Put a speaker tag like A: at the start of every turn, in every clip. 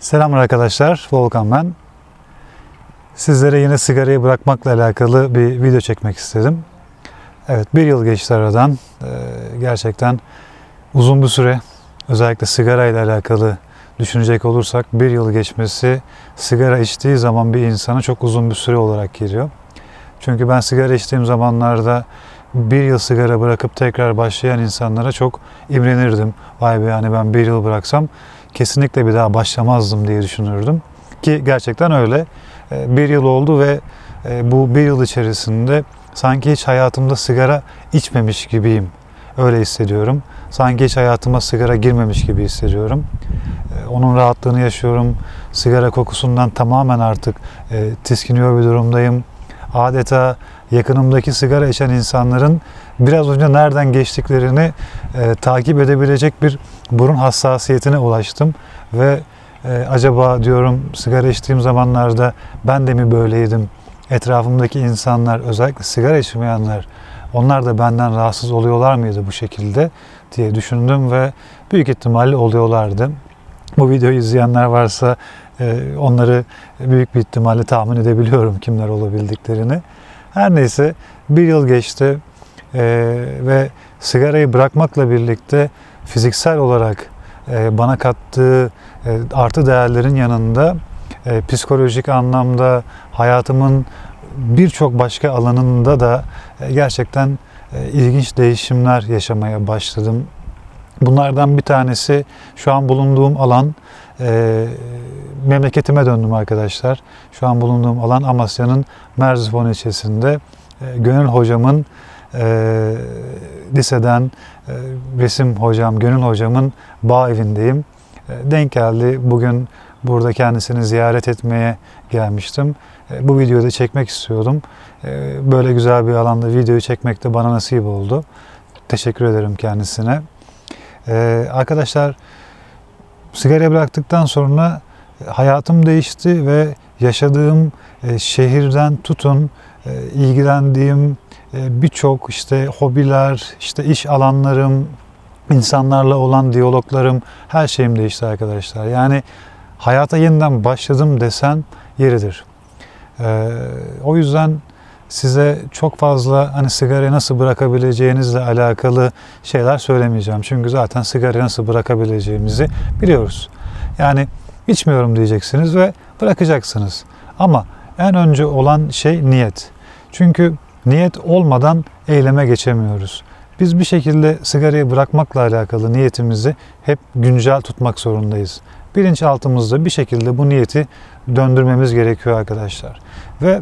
A: Selamlar arkadaşlar, Volkan ben. Sizlere yine sigarayı bırakmakla alakalı bir video çekmek istedim. Evet, bir yıl geçti aradan. Ee, gerçekten uzun bir süre, özellikle sigara ile alakalı düşünecek olursak bir yıl geçmesi sigara içtiği zaman bir insana çok uzun bir süre olarak geliyor. Çünkü ben sigara içtiğim zamanlarda bir yıl sigara bırakıp tekrar başlayan insanlara çok imrenirdim. Vay be yani ben bir yıl bıraksam kesinlikle bir daha başlamazdım diye düşünürdüm. Ki gerçekten öyle. Ee, bir yıl oldu ve e, bu bir yıl içerisinde sanki hiç hayatımda sigara içmemiş gibiyim. Öyle hissediyorum. Sanki hiç hayatıma sigara girmemiş gibi hissediyorum. Ee, onun rahatlığını yaşıyorum. Sigara kokusundan tamamen artık e, tiskiniyor bir durumdayım. Adeta yakınımdaki sigara içen insanların biraz önce nereden geçtiklerini e, takip edebilecek bir burun hassasiyetine ulaştım ve e, acaba diyorum sigara içtiğim zamanlarda ben de mi böyleydim? Etrafımdaki insanlar özellikle sigara içmeyenler onlar da benden rahatsız oluyorlar mıydı bu şekilde diye düşündüm ve büyük ihtimalle oluyorlardı. Bu videoyu izleyenler varsa onları büyük bir ihtimalle tahmin edebiliyorum kimler olabildiklerini. Her neyse bir yıl geçti e, ve sigarayı bırakmakla birlikte fiziksel olarak e, bana kattığı e, artı değerlerin yanında e, psikolojik anlamda hayatımın birçok başka alanında da gerçekten ilginç değişimler yaşamaya başladım. Bunlardan bir tanesi şu an bulunduğum alan e, memleketime döndüm arkadaşlar. Şu an bulunduğum alan Amasya'nın Merzifon ilçesinde. E, Gönül hocamın e, liseden e, resim hocam, Gönül hocamın bağ evindeyim. E, denk geldi. Bugün burada kendisini ziyaret etmeye gelmiştim. E, bu videoyu da çekmek istiyordum. E, böyle güzel bir alanda videoyu çekmek de bana nasip oldu. Teşekkür ederim kendisine. E, arkadaşlar sigara bıraktıktan sonra hayatım değişti ve yaşadığım e, şehirden tutun e, ilgilendiğim e, birçok işte hobiler, işte iş alanlarım, insanlarla olan diyaloglarım, her şeyim değişti arkadaşlar. Yani hayata yeniden başladım desen yeridir. O yüzden size çok fazla hani sigarayı nasıl bırakabileceğinizle alakalı şeyler söylemeyeceğim. Çünkü zaten sigarayı nasıl bırakabileceğimizi biliyoruz. Yani içmiyorum diyeceksiniz ve bırakacaksınız. Ama en önce olan şey niyet. Çünkü niyet olmadan eyleme geçemiyoruz. Biz bir şekilde sigarayı bırakmakla alakalı niyetimizi hep güncel tutmak zorundayız. Bilinçaltımızda bir şekilde bu niyeti döndürmemiz gerekiyor arkadaşlar. Ve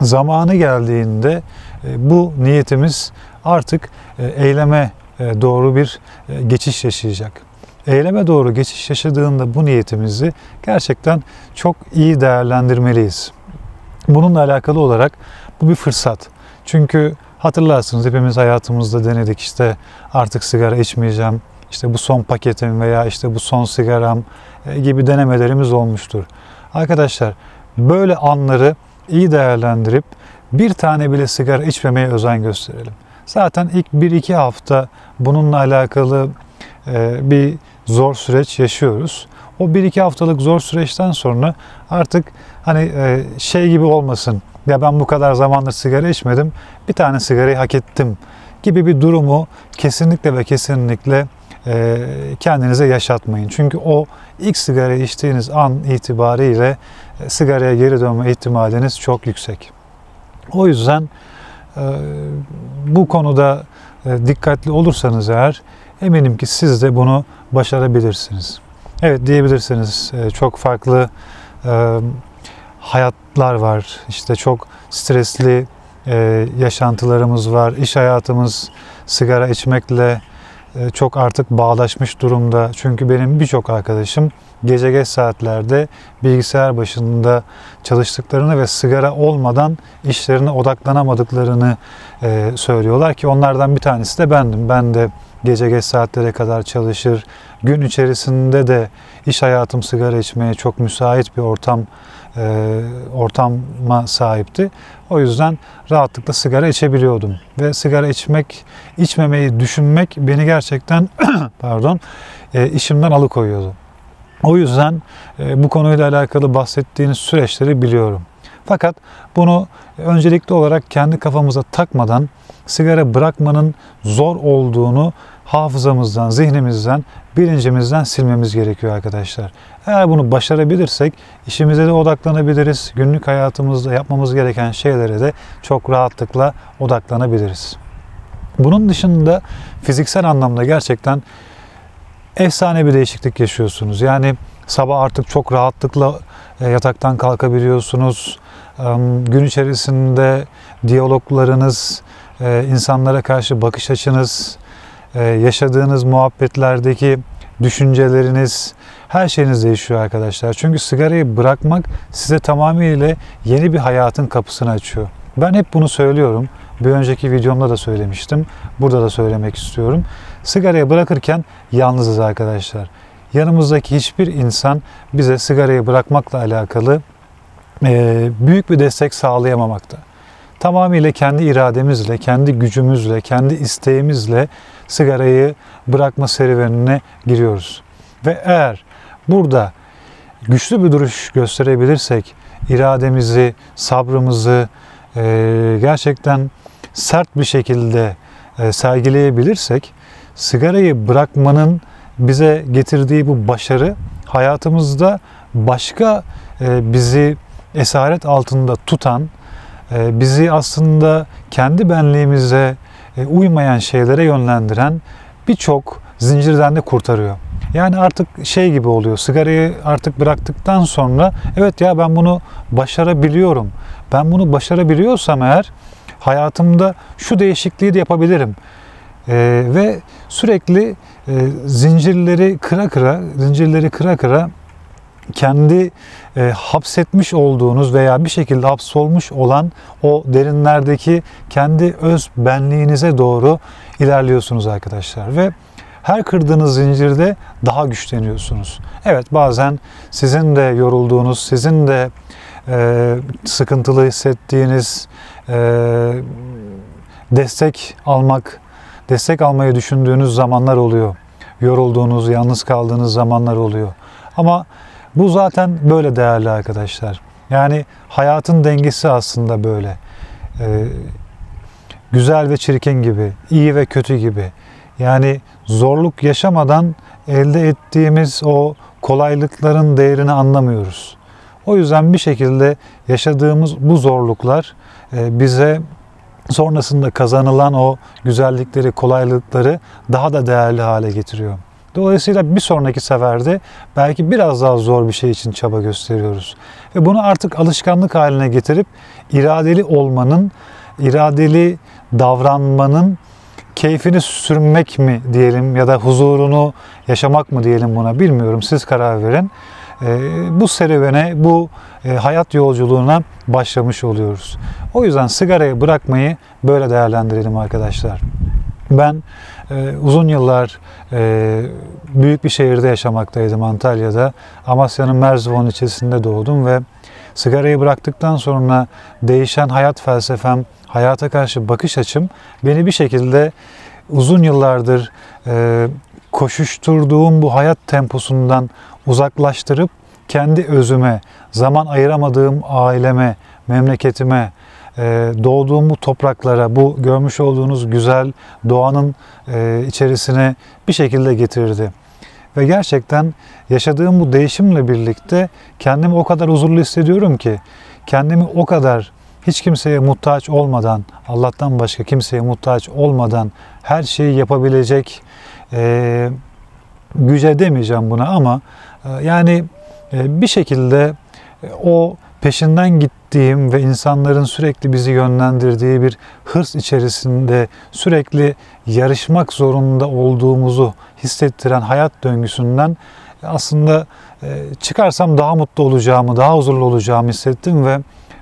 A: zamanı geldiğinde e, bu niyetimiz artık e, eyleme e, doğru bir geçiş yaşayacak. Eyleme doğru geçiş yaşadığında bu niyetimizi gerçekten çok iyi değerlendirmeliyiz. Bununla alakalı olarak bu bir fırsat. Çünkü hatırlarsınız hepimiz hayatımızda denedik işte artık sigara içmeyeceğim, işte bu son paketim veya işte bu son sigaram gibi denemelerimiz olmuştur. Arkadaşlar böyle anları iyi değerlendirip bir tane bile sigara içmemeye özen gösterelim. Zaten ilk 1-2 hafta bununla alakalı e, bir zor süreç yaşıyoruz. O 1-2 haftalık zor süreçten sonra artık hani e, şey gibi olmasın. Ya ben bu kadar zamandır sigara içmedim. Bir tane sigarayı hak ettim gibi bir durumu kesinlikle ve kesinlikle e, kendinize yaşatmayın. Çünkü o ilk sigara içtiğiniz an itibariyle sigaraya geri dönme ihtimaliniz çok yüksek. O yüzden e, bu konuda dikkatli olursanız eğer eminim ki siz de bunu başarabilirsiniz. Evet diyebilirsiniz çok farklı hayatlar var. İşte çok stresli yaşantılarımız var. İş hayatımız sigara içmekle e, çok artık bağlaşmış durumda. Çünkü benim birçok arkadaşım gece geç saatlerde bilgisayar başında çalıştıklarını ve sigara olmadan işlerine odaklanamadıklarını e, söylüyorlar ki onlardan bir tanesi de bendim. Ben de gece geç saatlere kadar çalışır. Gün içerisinde de iş hayatım sigara içmeye çok müsait bir ortam e, ortama sahipti. O yüzden rahatlıkla sigara içebiliyordum. Ve sigara içmek, içmemeyi düşünmek beni gerçekten pardon e, işimden alıkoyuyordu. O yüzden e, bu konuyla alakalı bahsettiğiniz süreçleri biliyorum. Fakat bunu öncelikli olarak kendi kafamıza takmadan sigara bırakmanın zor olduğunu hafızamızdan, zihnimizden, bilincimizden silmemiz gerekiyor arkadaşlar. Eğer bunu başarabilirsek işimize de odaklanabiliriz. Günlük hayatımızda yapmamız gereken şeylere de çok rahatlıkla odaklanabiliriz. Bunun dışında fiziksel anlamda gerçekten efsane bir değişiklik yaşıyorsunuz. Yani sabah artık çok rahatlıkla e, yataktan kalkabiliyorsunuz. Gün içerisinde diyaloglarınız, e, insanlara karşı bakış açınız, yaşadığınız muhabbetlerdeki düşünceleriniz, her şeyiniz değişiyor arkadaşlar. Çünkü sigarayı bırakmak size tamamıyla yeni bir hayatın kapısını açıyor. Ben hep bunu söylüyorum. Bir önceki videomda da söylemiştim. Burada da söylemek istiyorum. Sigarayı bırakırken yalnızız arkadaşlar. Yanımızdaki hiçbir insan bize sigarayı bırakmakla alakalı e, büyük bir destek sağlayamamakta. Tamamıyla kendi irademizle, kendi gücümüzle, kendi isteğimizle sigarayı bırakma serüvenine giriyoruz. Ve eğer burada güçlü bir duruş gösterebilirsek, irademizi, sabrımızı e, gerçekten sert bir şekilde e, sergileyebilirsek, sigarayı bırakmanın bize getirdiği bu başarı hayatımızda başka e, bizi esaret altında tutan, bizi aslında kendi benliğimize e, uymayan şeylere yönlendiren birçok zincirden de kurtarıyor. Yani artık şey gibi oluyor. Sigarayı artık bıraktıktan sonra evet ya ben bunu başarabiliyorum. Ben bunu başarabiliyorsam eğer hayatımda şu değişikliği de yapabilirim. Ee, ve sürekli e, zincirleri kıra kıra, zincirleri kıra kıra kendi e, hapsetmiş olduğunuz veya bir şekilde hapsolmuş olan o derinlerdeki kendi öz benliğinize doğru ilerliyorsunuz arkadaşlar ve her kırdığınız zincirde daha güçleniyorsunuz. Evet bazen sizin de yorulduğunuz, sizin de e, sıkıntılı hissettiğiniz, e, destek almak, destek almayı düşündüğünüz zamanlar oluyor. Yorulduğunuz, yalnız kaldığınız zamanlar oluyor. Ama bu zaten böyle değerli arkadaşlar. Yani hayatın dengesi aslında böyle. Ee, güzel ve çirkin gibi, iyi ve kötü gibi. Yani zorluk yaşamadan elde ettiğimiz o kolaylıkların değerini anlamıyoruz. O yüzden bir şekilde yaşadığımız bu zorluklar e, bize sonrasında kazanılan o güzellikleri, kolaylıkları daha da değerli hale getiriyor. Dolayısıyla bir sonraki seferde belki biraz daha zor bir şey için çaba gösteriyoruz. Ve bunu artık alışkanlık haline getirip iradeli olmanın, iradeli davranmanın keyfini sürmek mi diyelim ya da huzurunu yaşamak mı diyelim buna bilmiyorum. Siz karar verin. Bu serüvene, bu hayat yolculuğuna başlamış oluyoruz. O yüzden sigarayı bırakmayı böyle değerlendirelim arkadaşlar. Ben e, uzun yıllar e, büyük bir şehirde yaşamaktaydım Antalya'da. Amasya'nın Merzifon ilçesinde doğdum ve sigarayı bıraktıktan sonra değişen hayat felsefem, hayata karşı bakış açım beni bir şekilde uzun yıllardır e, koşuşturduğum bu hayat temposundan uzaklaştırıp kendi özüme, zaman ayıramadığım aileme, memleketime, doğduğum bu topraklara, bu görmüş olduğunuz güzel doğanın e, içerisine bir şekilde getirdi. Ve gerçekten yaşadığım bu değişimle birlikte kendimi o kadar huzurlu hissediyorum ki, kendimi o kadar hiç kimseye muhtaç olmadan, Allah'tan başka kimseye muhtaç olmadan her şeyi yapabilecek e, güce demeyeceğim buna ama e, yani e, bir şekilde e, o peşinden gittiğim ve insanların sürekli bizi yönlendirdiği bir hırs içerisinde sürekli yarışmak zorunda olduğumuzu hissettiren hayat döngüsünden aslında e, çıkarsam daha mutlu olacağımı, daha huzurlu olacağımı hissettim ve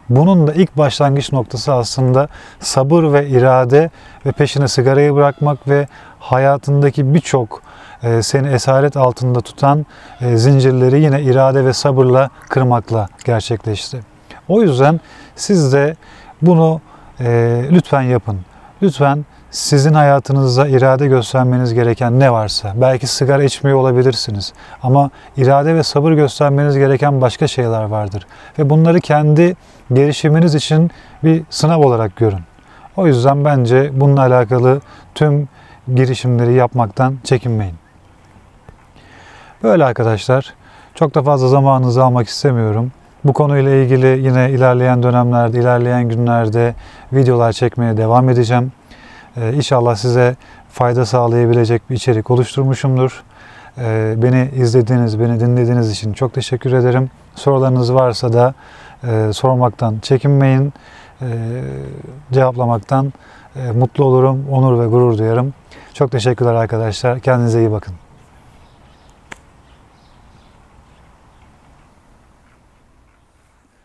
A: bunun da ilk başlangıç noktası aslında sabır ve irade ve peşine sigarayı bırakmak ve hayatındaki birçok e, seni esaret altında tutan e, zincirleri yine irade ve sabırla kırmakla gerçekleşti. O yüzden siz de bunu e, lütfen yapın. Lütfen sizin hayatınızda irade göstermeniz gereken ne varsa, belki sigara içmiyor olabilirsiniz ama irade ve sabır göstermeniz gereken başka şeyler vardır. Ve bunları kendi gelişiminiz için bir sınav olarak görün. O yüzden bence bununla alakalı tüm girişimleri yapmaktan çekinmeyin. Böyle arkadaşlar. Çok da fazla zamanınızı almak istemiyorum. Bu konuyla ilgili yine ilerleyen dönemlerde, ilerleyen günlerde videolar çekmeye devam edeceğim. Ee, inşallah size fayda sağlayabilecek bir içerik oluşturmuşumdur. Ee, beni izlediğiniz, beni dinlediğiniz için çok teşekkür ederim. Sorularınız varsa da e, sormaktan çekinmeyin. E, cevaplamaktan e, mutlu olurum, onur ve gurur duyarım. Çok teşekkürler arkadaşlar. Kendinize iyi bakın.